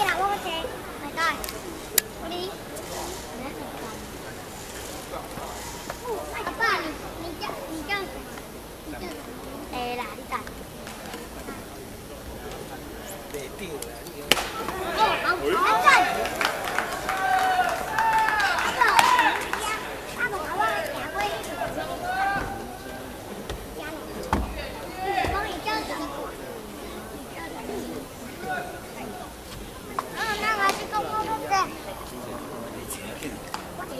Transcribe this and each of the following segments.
이게 나와 같아. 그러니까 우리 아빠, 민경, 민경, 민경, 에라, 일단. 네, 띵.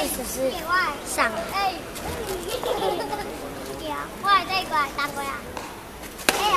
以外上。哎，点外再过来打过来。哎呀！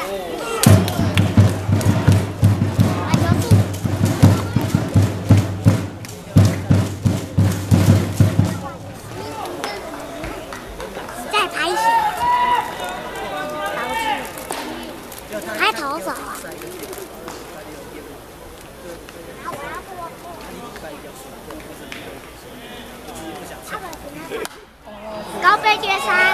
はい、く。